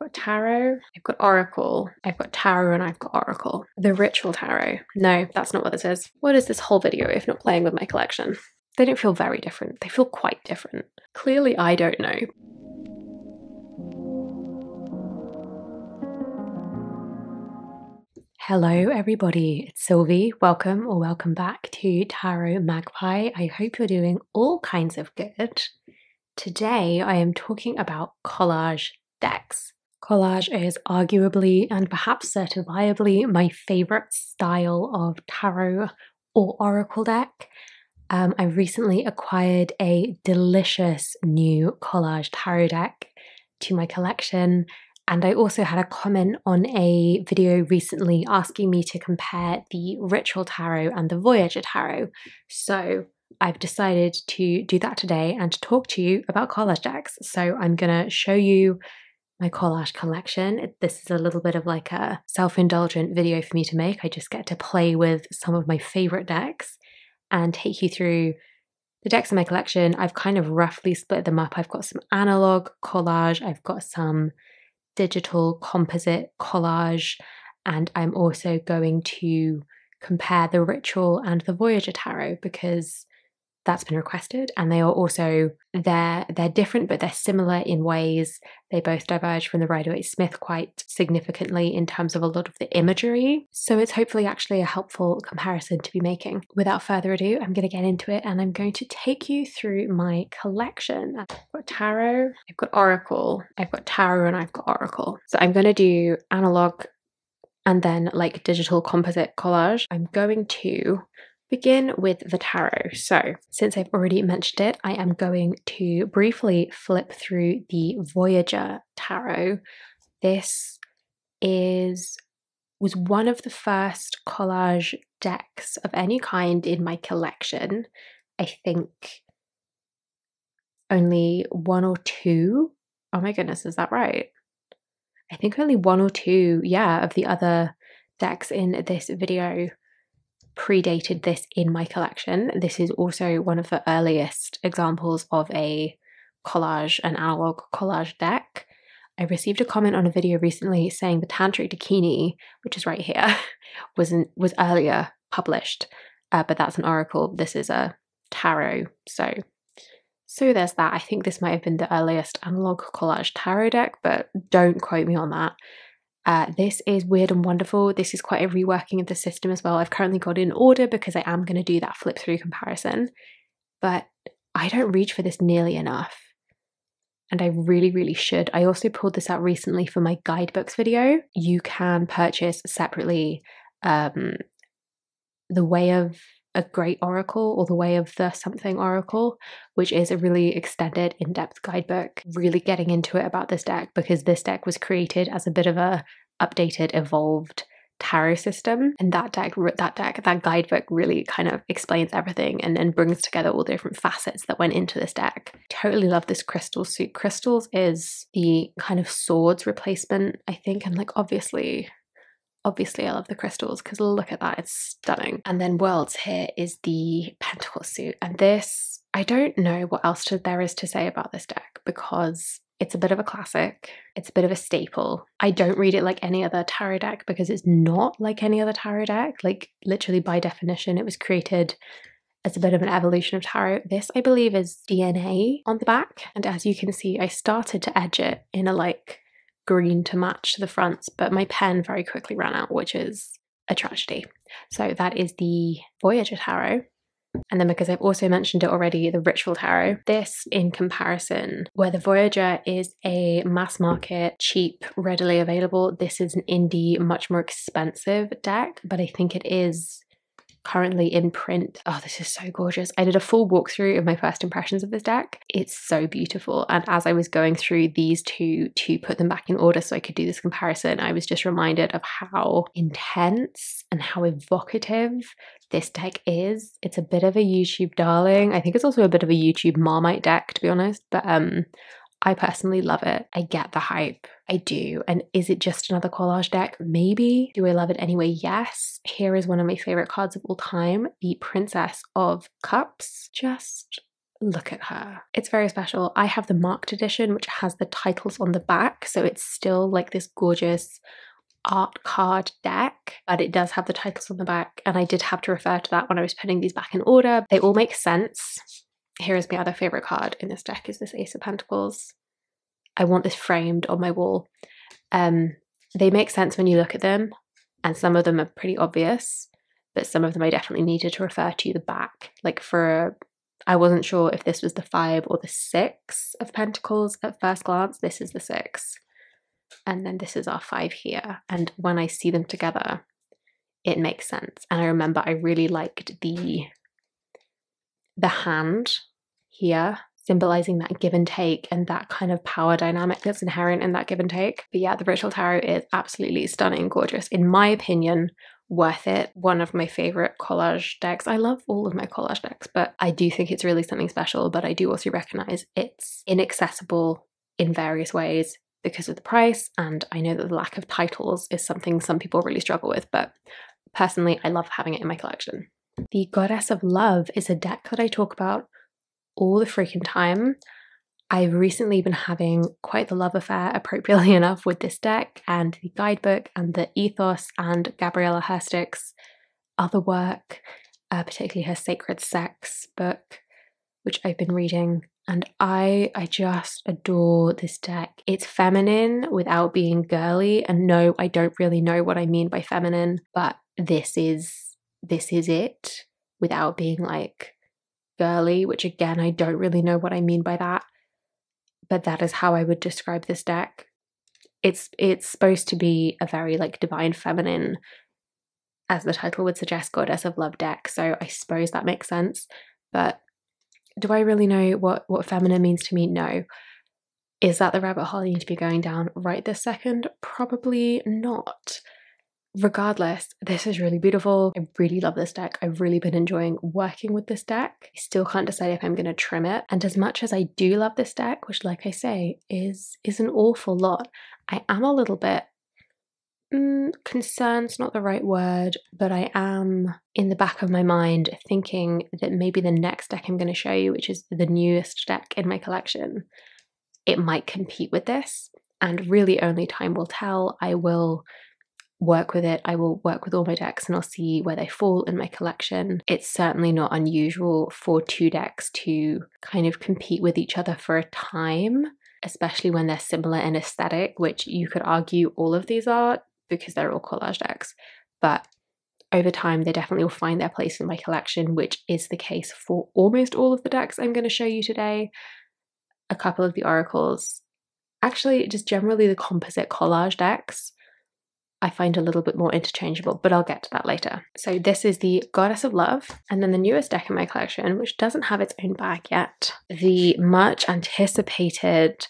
got tarot, I've got oracle, I've got tarot, and I've got oracle. The ritual tarot. No, that's not what this is. What is this whole video if not playing with my collection? They don't feel very different. They feel quite different. Clearly, I don't know. Hello, everybody. It's Sylvie. Welcome or welcome back to Tarot Magpie. I hope you're doing all kinds of good. Today, I am talking about collage decks. Collage is arguably and perhaps certifiably my favorite style of tarot or oracle deck. Um, I recently acquired a delicious new collage tarot deck to my collection. And I also had a comment on a video recently asking me to compare the Ritual Tarot and the Voyager Tarot. So I've decided to do that today and to talk to you about collage decks. So I'm going to show you my collage collection. This is a little bit of like a self indulgent video for me to make. I just get to play with some of my favorite decks and take you through the decks in my collection. I've kind of roughly split them up. I've got some analog collage, I've got some digital composite collage, and I'm also going to compare the ritual and the Voyager tarot because that's been requested and they are also they're they're different but they're similar in ways. They both diverge from the Rider-Waite-Smith quite significantly in terms of a lot of the imagery. So it's hopefully actually a helpful comparison to be making. Without further ado i'm going to get into it and i'm going to take you through my collection. I've got tarot i've got oracle i've got tarot and i've got oracle. So i'm going to do analog and then like digital composite collage. I'm going to begin with the tarot. So, since I've already mentioned it, I am going to briefly flip through the Voyager tarot. This is was one of the first collage decks of any kind in my collection. I think only one or two. Oh my goodness, is that right? I think only one or two, yeah, of the other decks in this video predated this in my collection. This is also one of the earliest examples of a collage, an analog collage deck. I received a comment on a video recently saying the Tantric Dakini, which is right here, was not was earlier published, uh, but that's an oracle. This is a tarot. So, so there's that. I think this might have been the earliest analog collage tarot deck, but don't quote me on that. Uh, this is weird and wonderful. This is quite a reworking of the system as well. I've currently got in order because I am going to do that flip through comparison, but I don't reach for this nearly enough. And I really, really should. I also pulled this out recently for my guidebooks video. You can purchase separately um, the Way of a Great Oracle or the Way of the Something Oracle, which is a really extended, in depth guidebook, really getting into it about this deck because this deck was created as a bit of a updated, evolved tarot system. And that deck that deck that guidebook really kind of explains everything and, then brings together all the different facets that went into this deck. Totally love this crystal suit. Crystals is the kind of swords replacement i think and like obviously Obviously, I love the crystals because look at that, it's stunning. And then Worlds here is the Pentacle suit. And this, I don't know what else to, there is to say about this deck because it's a bit of a classic. It's a bit of a staple. I don't read it like any other tarot deck because it's not like any other tarot deck. Like, literally, by definition, it was created as a bit of an evolution of tarot. This, I believe, is DNA on the back. And as you can see, I started to edge it in a like green to match the fronts, but my pen very quickly ran out, which is a tragedy. So that is the Voyager Tarot. And then, because I've also mentioned it already, the Ritual Tarot. This, in comparison, where the Voyager is a mass market, cheap, readily available, this is an indie, much more expensive deck, but I think it is currently in print. Oh, this is so gorgeous. I did a full walkthrough of my first impressions of this deck. It's so beautiful. And as I was going through these two to put them back in order so I could do this comparison, I was just reminded of how intense and how evocative this deck is. It's a bit of a YouTube darling. I think it's also a bit of a YouTube Marmite deck, to be honest. But um, I personally love it. I get the hype. I do. And is it just another collage deck? Maybe. Do I love it anyway? Yes. Here is one of my favorite cards of all time the Princess of Cups. Just look at her. It's very special. I have the marked edition, which has the titles on the back. So it's still like this gorgeous art card deck, but it does have the titles on the back. And I did have to refer to that when I was putting these back in order. They all make sense. Here is my other favorite card in this deck is this Ace of Pentacles. I want this framed on my wall. Um, they make sense when you look at them, and some of them are pretty obvious, but some of them I definitely needed to refer to the back. Like for, I wasn't sure if this was the five or the six of Pentacles at first glance. This is the six and then this is our five here. And when I see them together, it makes sense. And I remember I really liked the the hand here symbolizing that give and take and that kind of power dynamic that's inherent in that give and take. But yeah, the Ritual Tarot is absolutely stunning, gorgeous. In my opinion, worth it. One of my favorite collage decks. I love all of my collage decks, but I do think it's really something special. But I do also recognize it's inaccessible in various ways because of the price. And I know that the lack of titles is something some people really struggle with, but personally, I love having it in my collection. The Goddess of Love is a deck that I talk about all the freaking time. I've recently been having quite the love affair, appropriately enough, with this deck and the guidebook and the ethos and Gabriela Herstik's other work, uh, particularly her Sacred Sex book, which I've been reading and I I just adore this deck. It's feminine without being girly and no, I don't really know what I mean by feminine, but this is this is it without being like girly, which again I don't really know what I mean by that. But that is how I would describe this deck. It's it's supposed to be a very like divine feminine as the title would suggest goddess of love deck, so I suppose that makes sense. But do I really know what, what feminine means to me? No. Is that the rabbit hole I need to be going down right this second? Probably not. Regardless, this is really beautiful. I really love this deck. I've really been enjoying working with this deck. I still can't decide if I'm going to trim it. And as much as I do love this deck, which like I say is is an awful lot, I am a little bit mm, concern's not the right word, but I am in the back of my mind thinking that maybe the next deck I'm going to show you, which is the newest deck in my collection, it might compete with this. And really, only time will tell. I will work with it. I will work with all my decks and I'll see where they fall in my collection. It's certainly not unusual for two decks to kind of compete with each other for a time, especially when they're similar in aesthetic, which you could argue all of these are because they're all collage decks. But over time, they definitely will find their place in my collection, which is the case for almost all of the decks I'm going to show you today. A couple of the oracles, actually, just generally the composite collage decks. I find a little bit more interchangeable, but I'll get to that later. So, this is the Goddess of Love, and then the newest deck in my collection, which doesn't have its own bag yet, the much anticipated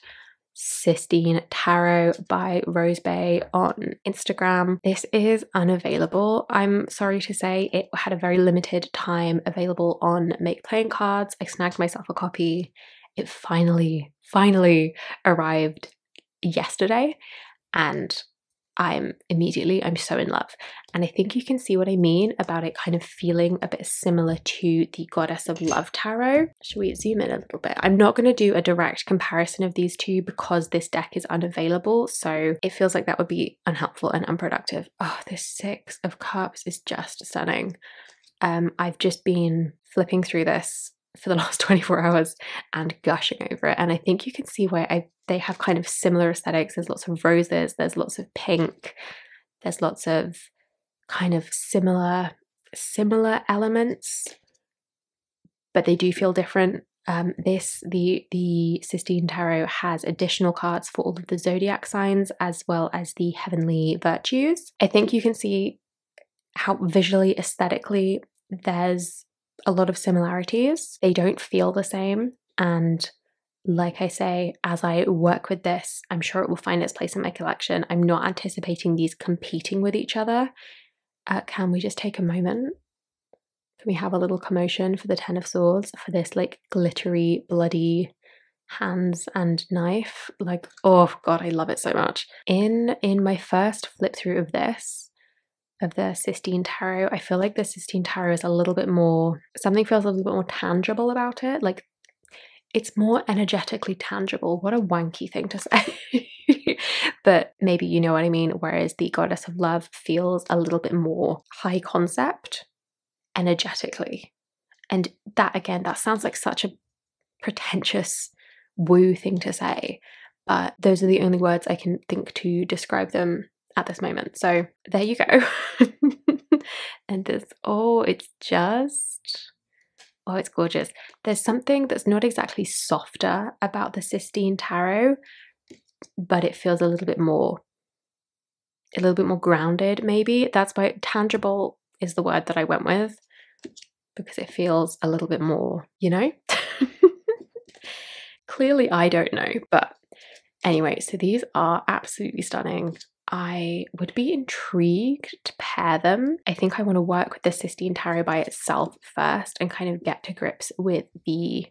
Sistine Tarot by Rose Bay on Instagram. This is unavailable. I'm sorry to say it had a very limited time available on Make Playing Cards. I snagged myself a copy. It finally, finally arrived yesterday and I'm immediately, I'm so in love. And I think you can see what I mean about it kind of feeling a bit similar to the Goddess of Love Tarot. Should we zoom in a little bit? I'm not going to do a direct comparison of these two because this deck is unavailable. So it feels like that would be unhelpful and unproductive. Oh, this Six of Cups is just stunning. Um, I've just been flipping through this for the last 24 hours and gushing over it. And I think you can see why I, they have kind of similar aesthetics. There's lots of roses, there's lots of pink, there's lots of kind of similar similar elements, but they do feel different. Um, this the the Sistine Tarot has additional cards for all of the zodiac signs as well as the heavenly virtues. I think you can see how visually aesthetically there's a lot of similarities. They don't feel the same. And like I say, as I work with this, I'm sure it will find its place in my collection. I'm not anticipating these competing with each other. Uh, can we just take a moment? Can we have a little commotion for the Ten of Swords for this like glittery, bloody hands and knife? Like, oh god, I love it so much. In in my first flip through of this, of the Sistine Tarot. I feel like the Sistine Tarot is a little bit more, something feels a little bit more tangible about it. Like it's more energetically tangible. What a wanky thing to say. but maybe you know what I mean. Whereas the goddess of love feels a little bit more high concept energetically. And that again, that sounds like such a pretentious woo thing to say. But those are the only words I can think to describe them at this moment. So there you go. and this, oh, it's just Oh, it's gorgeous. There's something that's not exactly softer about the Sistine Tarot, but it feels a little bit more, a little bit more grounded, maybe. That's why tangible is the word that I went with because it feels a little bit more, you know? Clearly, I don't know, but anyway, so these are absolutely stunning. I would be intrigued to pair them. I think I want to work with the Sistine Tarot by itself first and kind of get to grips with the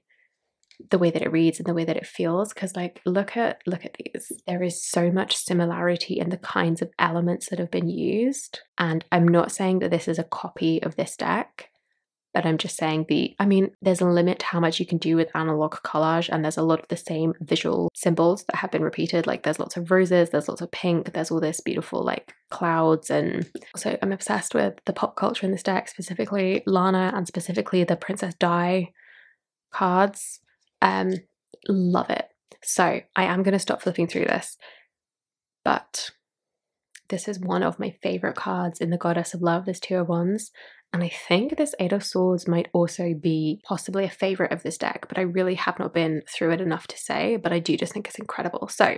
the way that it reads and the way that it feels because like look at look at these there is so much similarity in the kinds of elements that have been used and i'm not saying that this is a copy of this deck but I'm just saying the I mean there's a limit to how much you can do with analog collage and there's a lot of the same visual symbols that have been repeated. Like there's lots of roses there's lots of pink there's all this beautiful like clouds and so I'm obsessed with the pop culture in this deck specifically Lana and specifically the Princess Di cards. Um love it. So I am going to stop flipping through this but this is one of my favorite cards in the Goddess of Love, this Two of Wands. And I think this Eight of Swords might also be possibly a favorite of this deck, but I really have not been through it enough to say, but I do just think it's incredible. So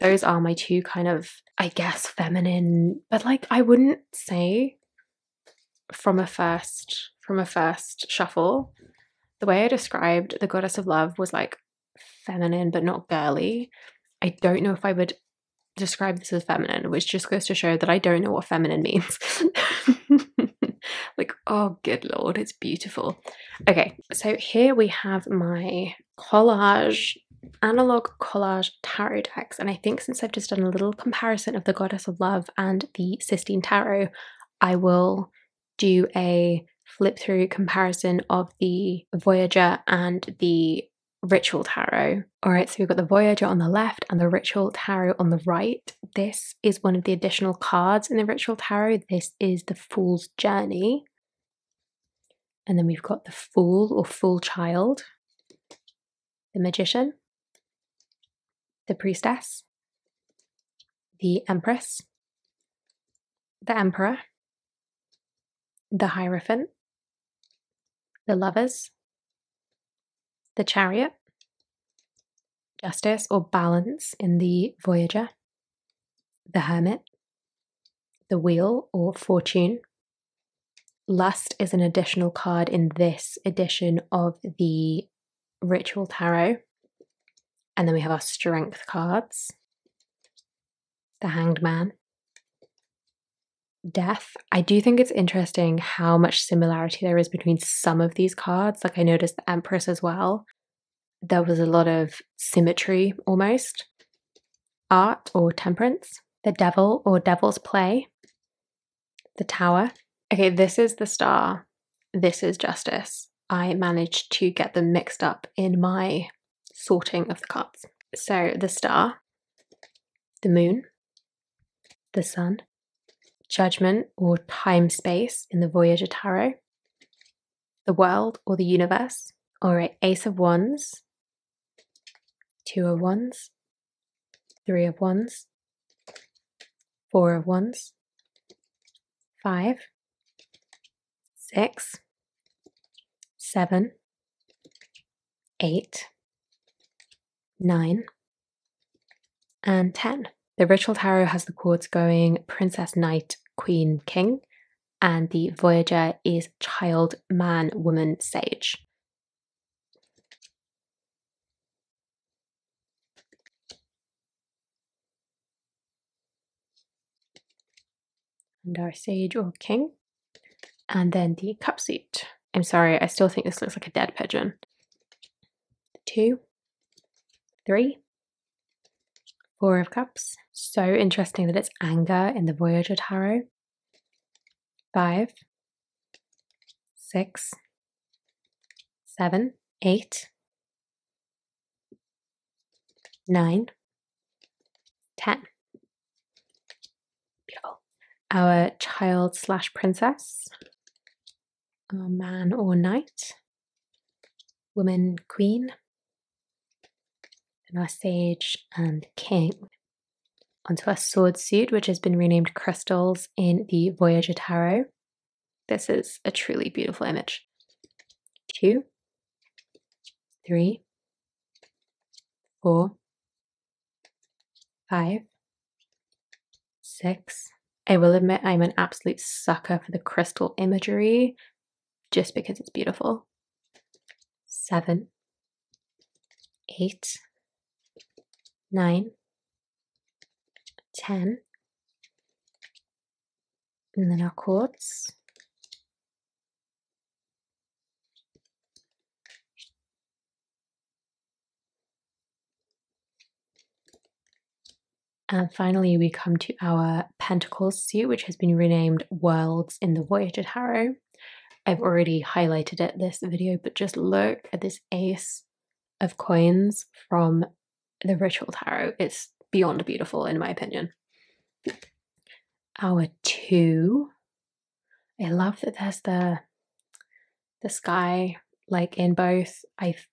those are my two kind of, I guess, feminine, but like I wouldn't say from a first from a first shuffle. The way I described the goddess of love was like feminine but not girly. I don't know if I would describe this as feminine, which just goes to show that I don't know what feminine means. like, oh, good lord, it's beautiful. Okay, so here we have my collage, analog collage tarot decks. And I think since I've just done a little comparison of the Goddess of Love and the Sistine Tarot, I will do a flip through comparison of the Voyager and the Ritual Tarot. All right, so we've got the Voyager on the left and the Ritual Tarot on the right. This is one of the additional cards in the Ritual Tarot. This is the Fool's Journey. And then we've got the Fool or Fool Child, the Magician, the Priestess, the Empress, the Emperor, the Hierophant, the Lovers, the Chariot, Justice or Balance in the Voyager, the Hermit, the Wheel or Fortune, Lust is an additional card in this edition of the Ritual Tarot. And then we have our Strength cards, the Hanged Man, Death. I do think it's interesting how much similarity there is between some of these cards. Like I noticed the Empress as well. There was a lot of symmetry almost. Art or Temperance, the Devil or Devil's Play, the Tower, Okay, this is the star. This is justice. I managed to get them mixed up in my sorting of the cards. So the star, the moon, the sun, judgment or time space in the Voyager Tarot, the world or the universe. All right, Ace of Wands, Two of Wands, Three of Wands, Four of Wands, Five, six, seven, eight, nine, and 10. The Ritual Tarot has the chords going Princess, Knight, Queen, King, and the Voyager is Child, Man, Woman, Sage. And our Sage or King and then the cup seat. I'm sorry, I still think this looks like a dead pigeon. Two, three, four of cups. So interesting that it's anger in the Voyager Tarot. Five, six, seven, eight, nine, ten. Beautiful. Our child slash princess, our man or knight, woman, queen, and our sage and king. Onto our sword suit, which has been renamed crystals in the Voyager Tarot. This is a truly beautiful image. Two, three, four, five, six. I will admit I'm an absolute sucker for the crystal imagery just because it's beautiful. Seven, eight, nine, ten, and then our quartz. And finally, we come to our Pentacles suit, which has been renamed Worlds in the Voyager Tarot. I've already highlighted it this video, but just look at this ace of coins from the Ritual Tarot. It's beyond beautiful, in my opinion. Our two. I love that there's the the sky like in both. I've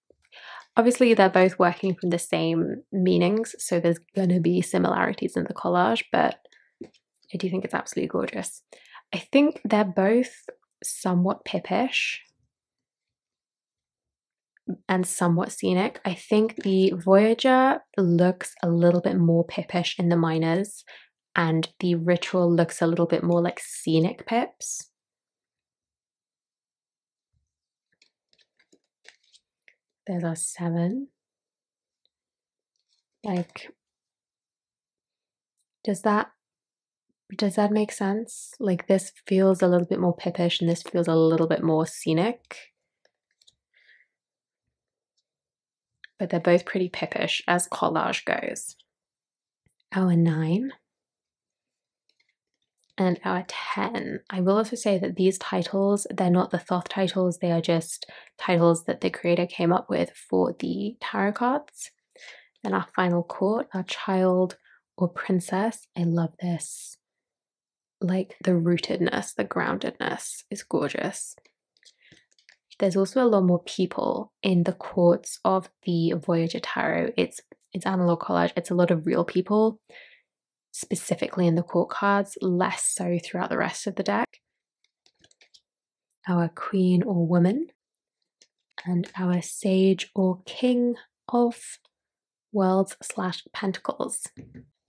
Obviously, they're both working from the same meanings, so there's going to be similarities in the collage, but I do think it's absolutely gorgeous. I think they're both somewhat pippish and somewhat scenic. I think the Voyager looks a little bit more pippish in the minors, and the Ritual looks a little bit more like scenic pips. there's our seven. Like, does that does that make sense? Like this feels a little bit more pippish and this feels a little bit more scenic. But they're both pretty pippish as collage goes. Our nine and our 10. I will also say that these titles, they're not the Thoth titles, they are just titles that the creator came up with for the tarot cards. Then our final court, our child or princess. I love this. Like the rootedness, the groundedness is gorgeous. There's also a lot more people in the courts of the Voyager Tarot. It's it's analog collage. It's a lot of real people specifically in the court cards, less so throughout the rest of the deck. Our queen or woman, and our sage or king of worlds slash pentacles.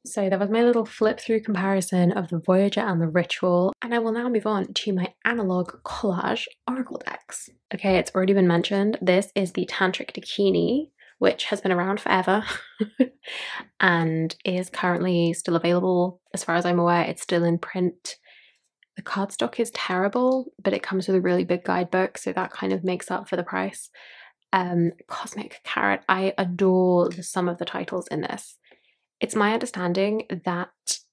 So that was my little flip through comparison of the Voyager and the Ritual, and I will now move on to my analog collage oracle decks. Okay, it's already been mentioned, this is the Tantric Dakini, which has been around forever and is currently still available. As far as I'm aware, it's still in print. The cardstock is terrible, but it comes with a really big guidebook, so that kind of makes up for the price. Um, Cosmic Carrot, I adore the, some of the titles in this. It's my understanding that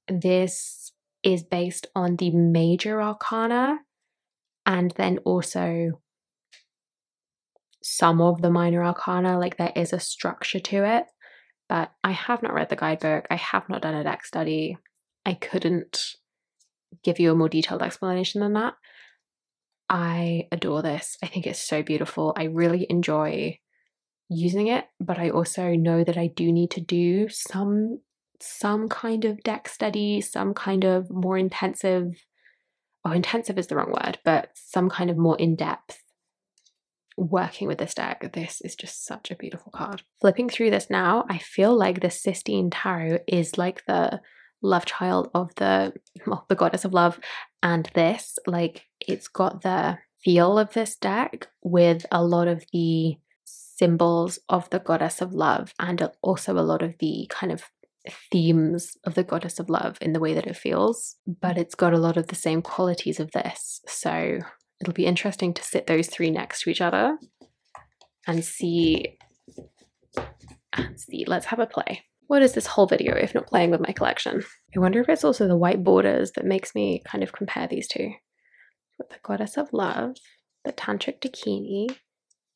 this is based on the major arcana and then also some of the minor arcana, like there is a structure to it. But I have not read the guidebook, I have not done a deck study. I couldn't give you a more detailed explanation than that. I adore this. I think it's so beautiful. I really enjoy using it, but I also know that I do need to do some some kind of deck study, some kind of more intensive oh intensive is the wrong word, but some kind of more in-depth working with this deck. This is just such a beautiful card. Flipping through this now, I feel like the Sistine Tarot is like the love child of the well, the goddess of love and this like it's got the feel of this deck with a lot of the symbols of the goddess of love and also a lot of the kind of themes of the goddess of love in the way that it feels but it's got a lot of the same qualities of this. So it'll be interesting to sit those three next to each other and see and see. Let's have a play. What is this whole video if not playing with my collection? I wonder if it's also the white borders that makes me kind of compare these two. With the goddess of love the tantric dakini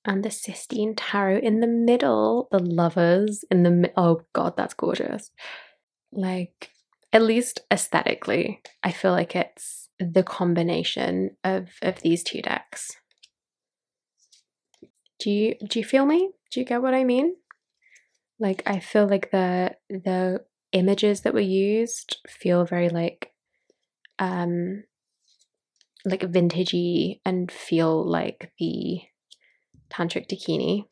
and the Sistine Tarot in the middle, the lovers in the oh god, that's gorgeous. Like at least aesthetically, I feel like it's the combination of of these two decks. Do you do you feel me? Do you get what I mean? Like I feel like the the images that were used feel very like um like vintagey and feel like the tantric dakini.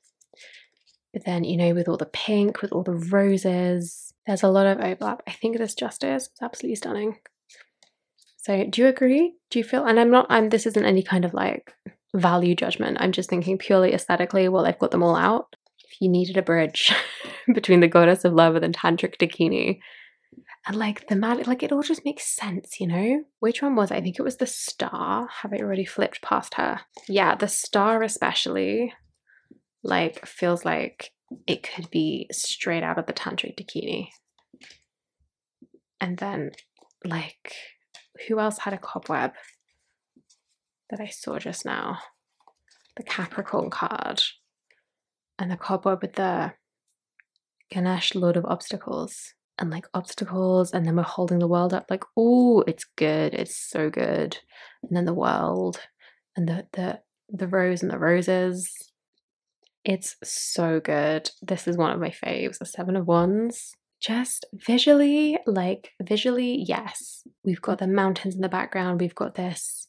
But then, you know, with all the pink, with all the roses, there's a lot of overlap. I think this just is. It's absolutely stunning. So do you agree? Do you feel and I'm not I'm this isn't any kind of like value judgment. I'm just thinking purely aesthetically, well, I've got them all out. If you needed a bridge between the goddess of love and tantric dakini, and like the magic, like it all just makes sense, you know? Which one was it? I think it was the star. Have I already flipped past her? Yeah, the star especially, like, feels like it could be straight out of the Tantric Dakini. And then, like, who else had a cobweb that I saw just now? The Capricorn card. And the cobweb with the Ganesh, Lord of Obstacles and like obstacles and then we're holding the world up like oh it's good it's so good. And then the world and the the the rose and the roses. It's so good. This is one of my faves the seven of wands. Just visually like visually yes we've got the mountains in the background we've got this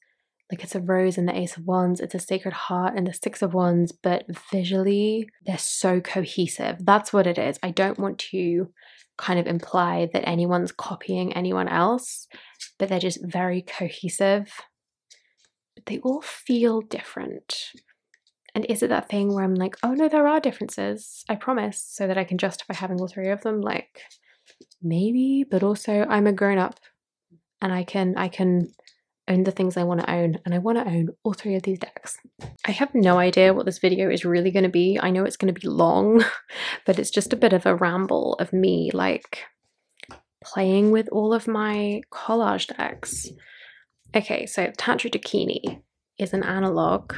like it's a rose and the ace of wands it's a sacred heart and the six of wands but visually they're so cohesive. That's what it is. I don't want to kind of imply that anyone's copying anyone else, but they're just very cohesive. But they all feel different. And is it that thing where I'm like, oh no, there are differences, I promise, so that I can justify having all three of them? Like, maybe, but also I'm a grown up and I can I can own the things I want to own, and I want to own all three of these decks. I have no idea what this video is really going to be. I know it's going to be long, but it's just a bit of a ramble of me like playing with all of my collage decks. Okay, so Tantric Dakini is an analog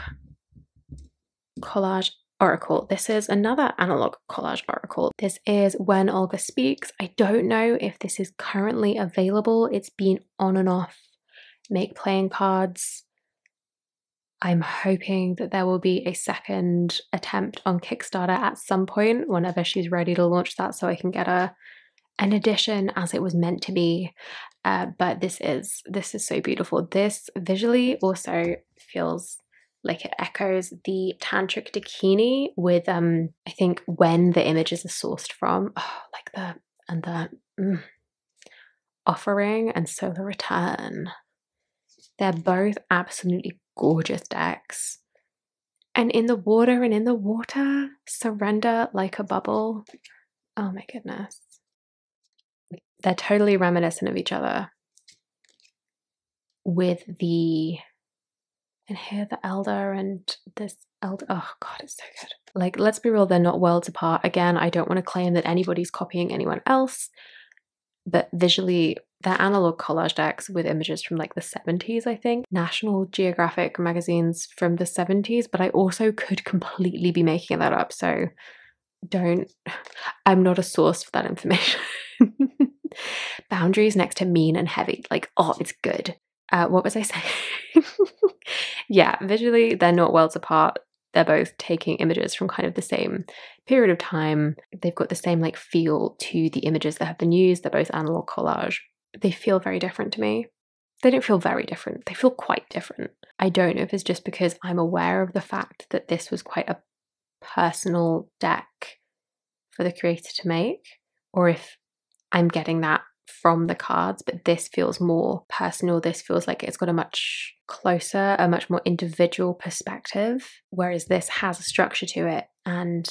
collage oracle. This is another analog collage oracle. This is When Olga Speaks. I don't know if this is currently available. It's been on and off make playing cards. I'm hoping that there will be a second attempt on Kickstarter at some point whenever she's ready to launch that so I can get a an edition as it was meant to be. Uh, but this is this is so beautiful. This visually also feels like it echoes the tantric dakini with um I think when the images are sourced from. Oh, like the and the mm, offering and solar return. They're both absolutely gorgeous decks. And in the water and in the water, surrender like a bubble. Oh my goodness. They're totally reminiscent of each other. With the and here the elder and this elder oh god it's so good like let's be real they're not worlds apart again i don't want to claim that anybody's copying anyone else but visually they're analog collage decks with images from like the 70s, I think, National Geographic magazines from the 70s, but I also could completely be making that up. So don't, I'm not a source for that information. Boundaries next to mean and heavy. Like, oh, it's good. Uh, what was I saying? yeah, visually, they're not worlds apart. They're both taking images from kind of the same period of time. They've got the same like feel to the images that have been used. They're both analog collage they feel very different to me. They don't feel very different, they feel quite different. I don't know if it's just because I'm aware of the fact that this was quite a personal deck for the creator to make, or if I'm getting that from the cards, but this feels more personal. This feels like it's got a much closer, a much more individual perspective, whereas this has a structure to it and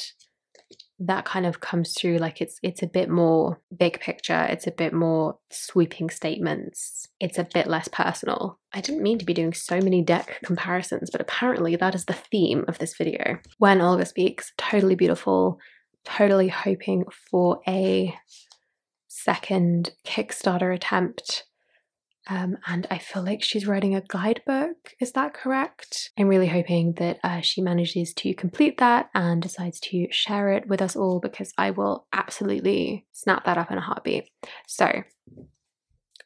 that kind of comes through like it's it's a bit more big picture. It's a bit more sweeping statements. It's a bit less personal. I didn't mean to be doing so many deck comparisons but apparently that is the theme of this video. When olga speaks totally beautiful totally hoping for a second kickstarter attempt Um, and I feel like she's writing a guidebook. Is that correct? I'm really hoping that uh, she manages to complete that and decides to share it with us all because I will absolutely snap that up in a heartbeat. So,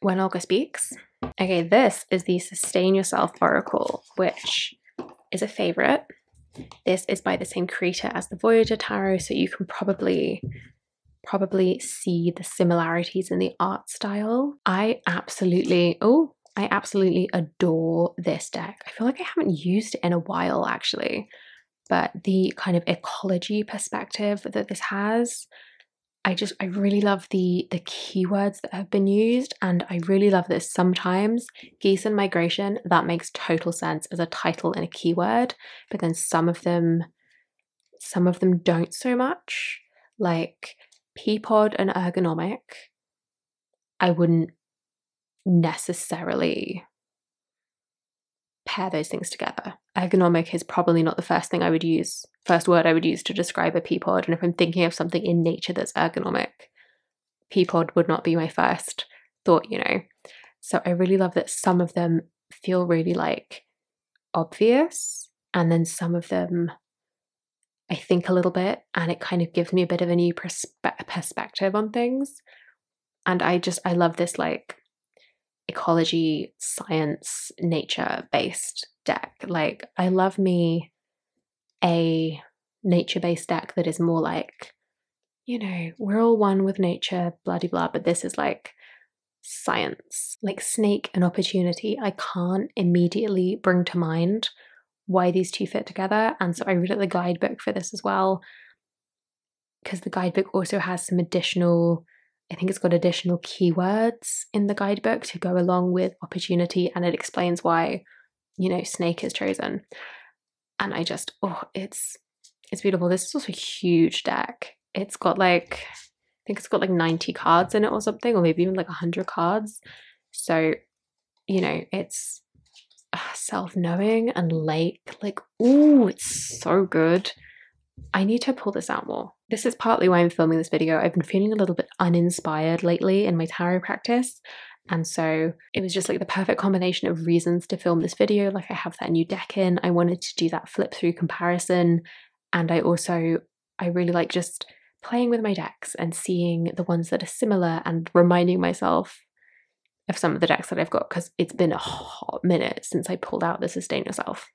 when Olga speaks, okay, this is the Sustain Yourself Oracle, which is a favorite. This is by the same creator as the Voyager Tarot, so you can probably probably see the similarities in the art style. I absolutely, oh, I absolutely adore this deck. I feel like I haven't used it in a while actually, but the kind of ecology perspective that this has, I just I really love the the keywords that have been used and I really love this sometimes geese and migration that makes total sense as a title and a keyword, but then some of them some of them don't so much. Like Peapod and ergonomic, I wouldn't necessarily pair those things together. Ergonomic is probably not the first thing I would use, first word I would use to describe a peapod. And if I'm thinking of something in nature that's ergonomic, peapod would not be my first thought, you know. So I really love that some of them feel really like obvious, and then some of them I think a little bit and it kind of gives me a bit of a new perspe- perspective on things. And I just, I love this like ecology, science, nature based deck. Like, I love me a nature based deck that is more like, you know, we're all one with nature, blah, blah, blah. But this is like science, like snake and opportunity. I can't immediately bring to mind why these two fit together. And so I read the guidebook for this as well, because the guidebook also has some additional, I think it's got additional keywords in the guidebook to go along with opportunity, and it explains why, you know, snake is chosen. And I just, oh, it's it's beautiful. This is also a huge deck. It's got like I think it's got like 90 cards in it or something, or maybe even like 100 cards. So, you know, it's self knowing and lake. Like, ooh, it's so good. I need to pull this out more. This is partly why I'm filming this video. I've been feeling a little bit uninspired lately in my tarot practice. And so it was just like the perfect combination of reasons to film this video. Like, I have that new deck in, I wanted to do that flip through comparison. And I also, I really like just playing with my decks and seeing the ones that are similar and reminding myself of some of the decks that I've got because it's been a hot minute since I pulled out the Sustain Yourself.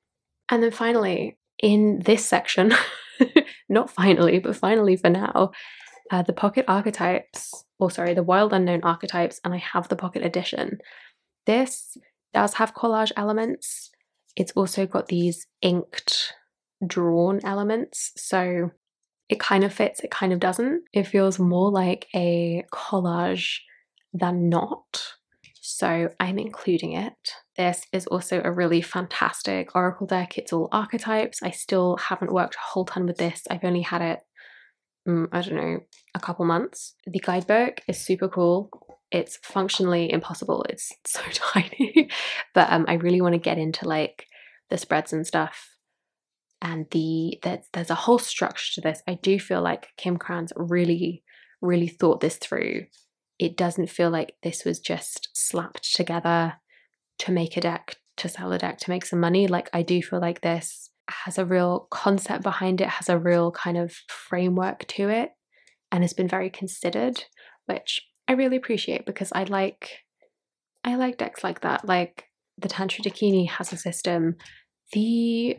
And then finally, in this section, not finally, but finally for now, uh, the pocket archetypes, or sorry, the wild unknown archetypes, and I have the pocket edition. This does have collage elements. It's also got these inked, drawn elements. So it kind of fits, it kind of doesn't. It feels more like a collage than not. So I'm including it. This is also a really fantastic Oracle deck. It's all archetypes. I still haven't worked a whole ton with this. I've only had it, um, I don't know, a couple months. The guidebook is super cool. It's functionally impossible. It's so tiny, but um, I really want to get into like the spreads and stuff. And the there's, there's a whole structure to this. I do feel like Kim Krans really, really thought this through it doesn't feel like this was just slapped together to make a deck, to sell a deck, to make some money. Like, I do feel like this has a real concept behind it, has a real kind of framework to it, and has been very considered, which I really appreciate because I like I like decks like that. Like the Tantra Dakini has a system. The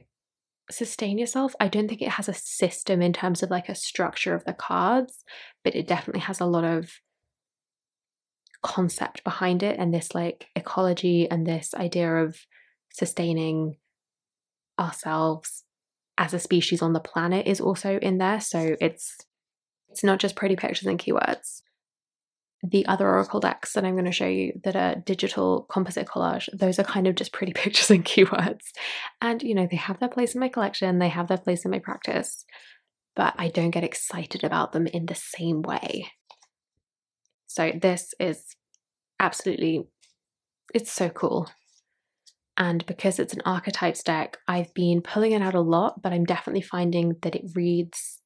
Sustain Yourself, I don't think it has a system in terms of like a structure of the cards, but it definitely has a lot of concept behind it and this like ecology and this idea of sustaining ourselves as a species on the planet is also in there. So it's it's not just pretty pictures and keywords. The other oracle decks that i'm going to show you that are digital composite collage those are kind of just pretty pictures and keywords. And you know they have their place in my collection they have their place in my practice but i don't get excited about them in the same way so this is absolutely, it's so cool. And because it's an archetypes deck, I've been pulling it out a lot, but I'm definitely finding that it reads,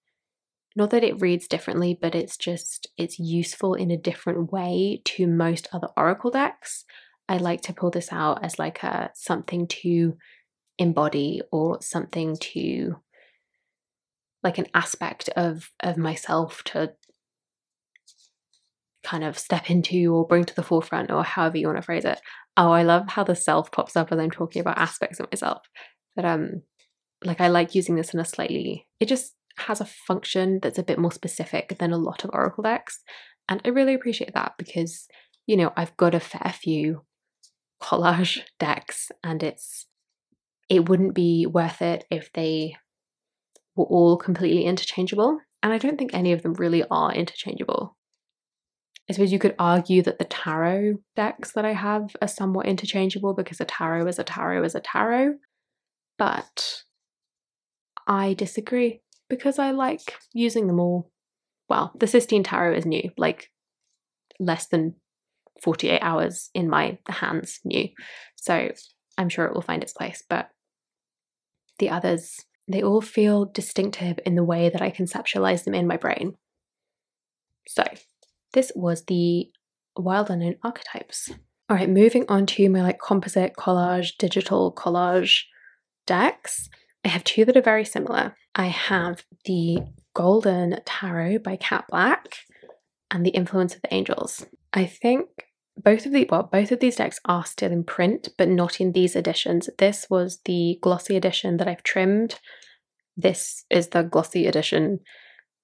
not that it reads differently, but it's just, it's useful in a different way to most other Oracle decks. I like to pull this out as like a something to embody or something to like an aspect of of myself to kind of step into or bring to the forefront or however you want to phrase it. Oh, I love how the self pops up as I'm talking about aspects of myself. But um like I like using this in a slightly it just has a function that's a bit more specific than a lot of Oracle decks. And I really appreciate that because, you know, I've got a fair few collage decks and it's it wouldn't be worth it if they were all completely interchangeable. And I don't think any of them really are interchangeable. I suppose you could argue that the tarot decks that I have are somewhat interchangeable because a tarot is a tarot is a tarot. But I disagree because I like using them all. Well, the Sistine Tarot is new, like less than 48 hours in my hands new. So I'm sure it will find its place. But the others, they all feel distinctive in the way that I conceptualize them in my brain. So this was the Wild Unknown Archetypes. All right, moving on to my like composite collage, digital collage decks. I have two that are very similar. I have the Golden Tarot by Kat Black and the Influence of the Angels. I think both of the well, both of these decks are still in print, but not in these editions. This was the glossy edition that I've trimmed. This is the glossy edition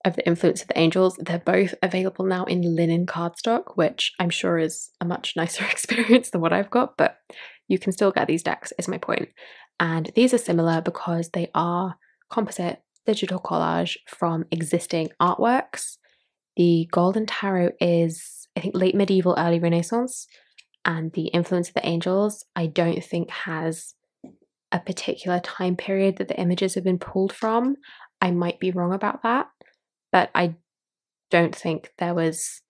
of the Influence of the Angels. They're both available now in linen cardstock, which I'm sure is a much nicer experience than what I've got, but you can still get these decks, is my point. And these are similar because they are composite digital collage from existing artworks. The Golden Tarot is, I think, late medieval, early Renaissance, and the Influence of the Angels, I don't think has a particular time period that the images have been pulled from. I might be wrong about that, but I don't think there was,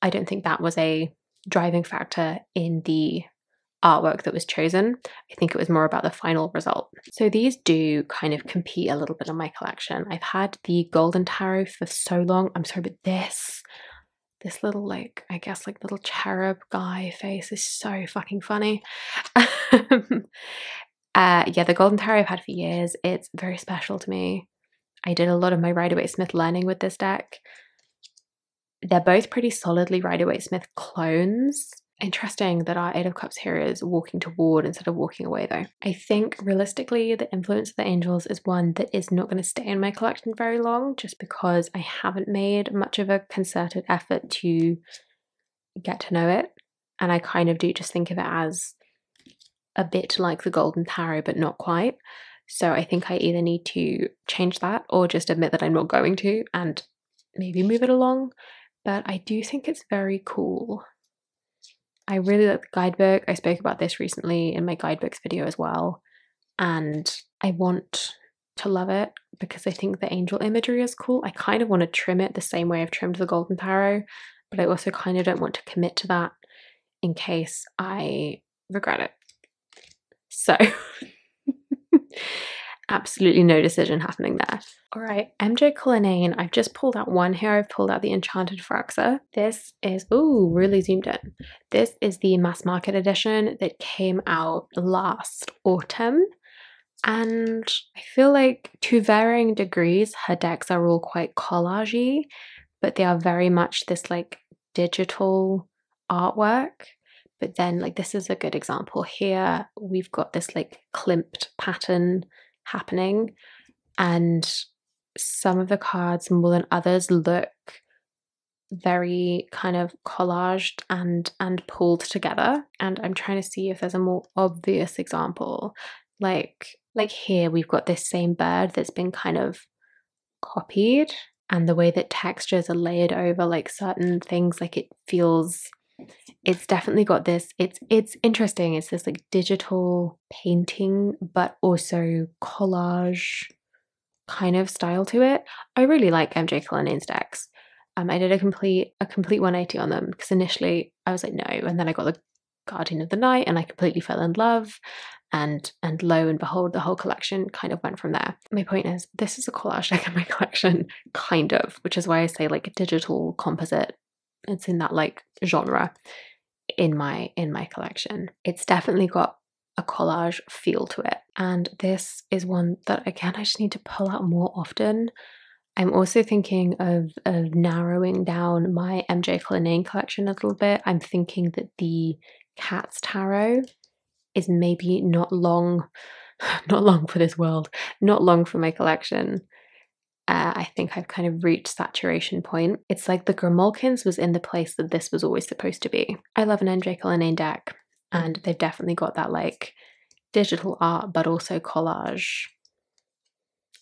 I don't think that was a driving factor in the artwork that was chosen. I think it was more about the final result. So these do kind of compete a little bit in my collection. I've had the Golden Tarot for so long. I'm sorry, but this, this little like, I guess like little cherub guy face is so fucking funny. uh, yeah, the Golden Tarot I've had for years. It's very special to me. I did a lot of my Rider Waite Smith learning with this deck. They're both pretty solidly Rider Waite Smith clones interesting that our Eight of Cups here is walking toward instead of walking away, though. I think realistically, the influence of the angels is one that is not going to stay in my collection very long just because I haven't made much of a concerted effort to get to know it. And I kind of do just think of it as a bit like the Golden Tarot, but not quite. So I think I either need to change that or just admit that I'm not going to and maybe move it along. But I do think it's very cool. I really like the guidebook. I spoke about this recently in my guidebooks video as well. And I want to love it because I think the angel imagery is cool. I kind of want to trim it the same way I've trimmed the Golden Tarot, but I also kind of don't want to commit to that in case I regret it. So absolutely no decision happening there. All right, MJ Cullinane. I've just pulled out one here. I've pulled out the Enchanted Förhaxa. This is, ooh, really zoomed in. This is the mass market edition that came out last autumn. And I feel like to varying degrees, her decks are all quite collagey, but they are very much this like digital artwork. But then, like, this is a good example here. We've got this like klimt pattern happening. And some of the cards more than others look very kind of collaged and and pulled together and i'm trying to see if there's a more obvious example like like here we've got this same bird that's been kind of copied and the way that textures are layered over like certain things like it feels it's definitely got this it's it's interesting it's this like digital painting but also collage kind of style to it. I really like mj Cullinane's decks. Um i did a complete a complete 180 on them because initially i was like no and then i got the guardian of the night and i completely fell in love and and lo and behold the whole collection kind of went from there. My point is this is a collage deck in my collection kind of which is why i say like digital composite it's in that like genre in my in my collection. It's definitely got a collage feel to it. And this is one that again I just need to pull out more often. I'm also thinking of, of narrowing down my MJ Cullinane collection a little bit. I'm thinking that the Cat's Tarot is maybe not long, not long for this world, not long for my collection. Uh, I think I've kind of reached saturation point. It's like the Grimalkins was in the place that this was always supposed to be. I love an MJ Cullinane deck, and they've definitely got that like digital art, but also collage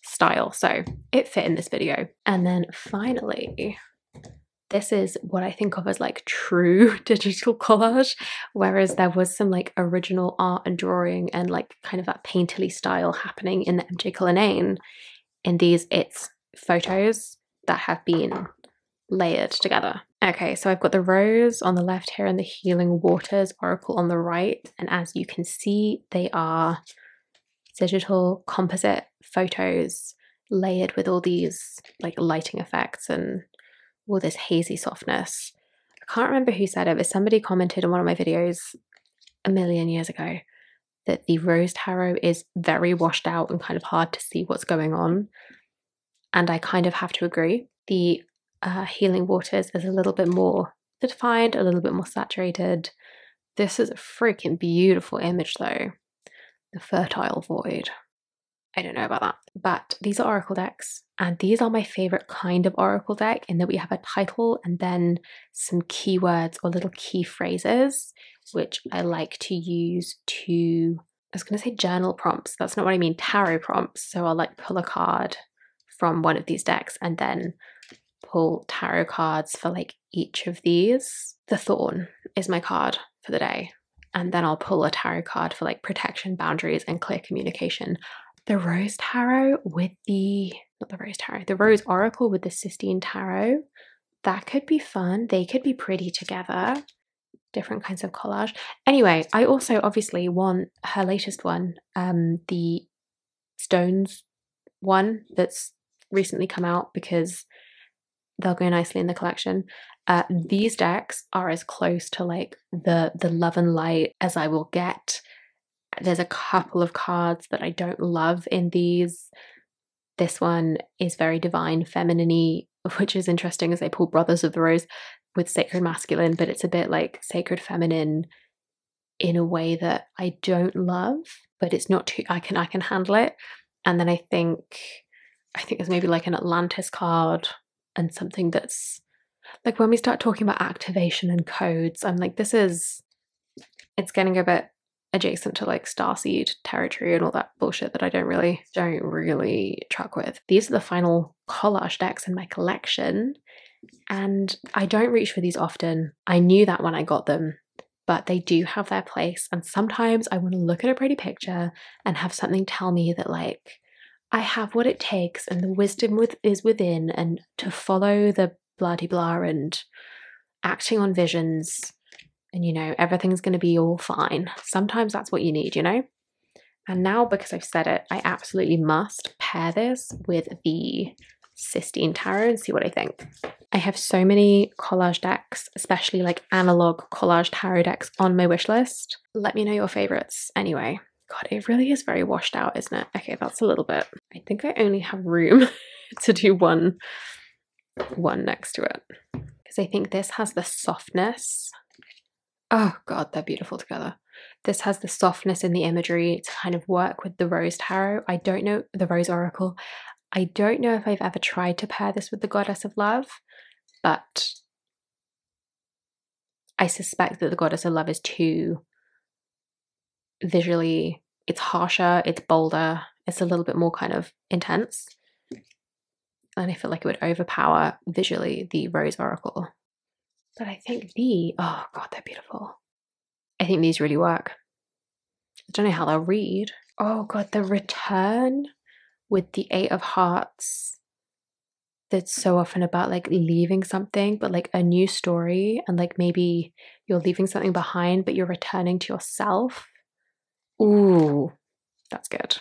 style. So it fit in this video. And then finally, this is what I think of as like true digital collage, whereas there was some like original art and drawing and like kind of that painterly style happening in the MJ Cullinane. In these, it's photos that have been layered together. Okay, so I've got the rose on the left here and the healing waters oracle on the right. And as you can see, they are digital composite photos layered with all these like lighting effects and all this hazy softness. I can't remember who said it, but somebody commented on one of my videos a million years ago that the rose tarot is very washed out and kind of hard to see what's going on. And I kind of have to agree. The uh, Healing Waters is a little bit more defined, a little bit more saturated. This is a freaking beautiful image, though. The Fertile Void. I don't know about that. But these are oracle decks, and these are my favorite kind of oracle deck in that we have a title and then some keywords or little key phrases, which I like to use to, I was going to say journal prompts. That's not what I mean, tarot prompts. So I'll like pull a card from one of these decks and then pull tarot cards for like each of these. The Thorn is my card for the day. And then I'll pull a tarot card for like protection, boundaries, and clear communication. The Rose Tarot with the, not the Rose Tarot, the Rose Oracle with the Sistine Tarot. That could be fun. They could be pretty together. Different kinds of collage. Anyway, I also obviously want her latest one, um, the Stones one that's recently come out because they'll go nicely in the collection. Uh, these decks are as close to like the the love and light as I will get. There's a couple of cards that I don't love in these. This one is very divine, feminine which is interesting as they pull Brothers of the Rose with Sacred Masculine, but it's a bit like Sacred Feminine in a way that I don't love, but it's not too I can I can handle it. And then I think I think there's maybe like an Atlantis card and something that's like when we start talking about activation and codes, I'm like, this is it's getting a bit adjacent to like starseed territory and all that bullshit that I don't really don't really truck with. These are the final collage decks in my collection. And I don't reach for these often. I knew that when I got them, but they do have their place. And sometimes I want to look at a pretty picture and have something tell me that like I have what it takes and the wisdom with, is within, and to follow the blah blah and acting on visions, and you know, everything's going to be all fine. Sometimes that's what you need, you know? And now, because I've said it, I absolutely must pair this with the Sistine Tarot and see what I think. I have so many collage decks, especially like analog collage tarot decks on my wish list. Let me know your favorites anyway. God, it really is very washed out, isn't it? Okay, that's a little bit. I think I only have room to do one one next to it. Because I think this has the softness. Oh god, they're beautiful together. This has the softness in the imagery to kind of work with the Rose Tarot. I don't know the Rose Oracle. I don't know if I've ever tried to pair this with the Goddess of Love, but I suspect that the Goddess of Love is too visually it's harsher, it's bolder, it's a little bit more kind of intense. And I feel like it would overpower visually the Rose Oracle. But I think the, oh God, they're beautiful. I think these really work. I don't know how they'll read. Oh God, the return with the Eight of Hearts. That's so often about like leaving something, but like a new story, and like maybe you're leaving something behind, but you're returning to yourself Ooh, that's good.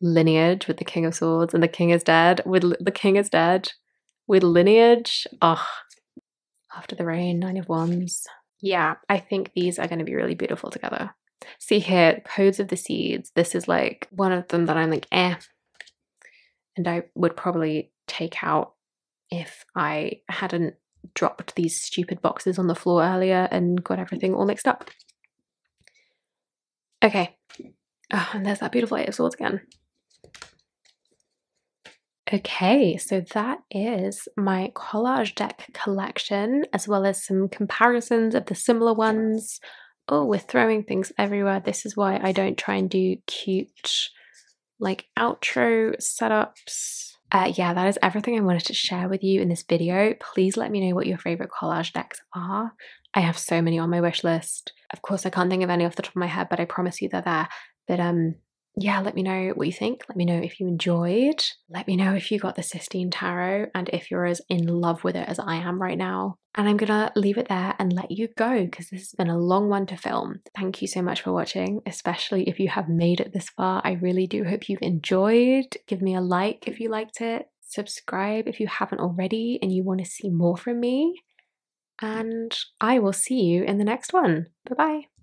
Lineage with the King of Swords and the King is dead. With the King is dead. With Lineage, oh, after the rain, Nine of Wands. yeah, I think these are going to be really beautiful together. See here, Codes of the Seeds. This is like one of them that I'm like, eh. And I would probably take out if I hadn't dropped these stupid boxes on the floor earlier and got everything all mixed up. Okay. Oh, and there's that beautiful Eight of Swords again. Okay, so that is my collage deck collection, as well as some comparisons of the similar ones. Oh, we're throwing things everywhere. This is why I don't try and do cute, like, outro setups. Uh, yeah, that is everything I wanted to share with you in this video. Please let me know what your favorite collage decks are. I have so many on my wish list. Of course, I can't think of any off the top of my head, but I promise you they're there. But um, yeah, let me know what you think. Let me know if you enjoyed. Let me know if you got the Sistine Tarot and if you're as in love with it as I am right now. And I'm gonna leave it there and let you go because this has been a long one to film. Thank you so much for watching, especially if you have made it this far. I really do hope you've enjoyed. Give me a like if you liked it. Subscribe if you haven't already and you want to see more from me. And I will see you in the next one. Bye bye.